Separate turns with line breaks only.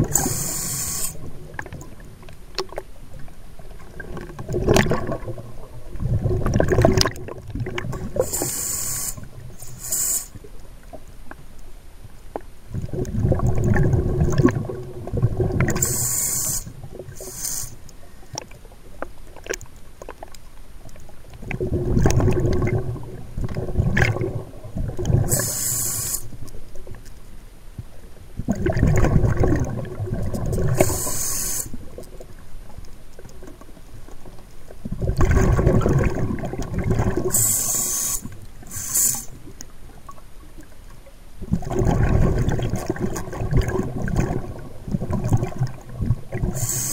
you Thanks.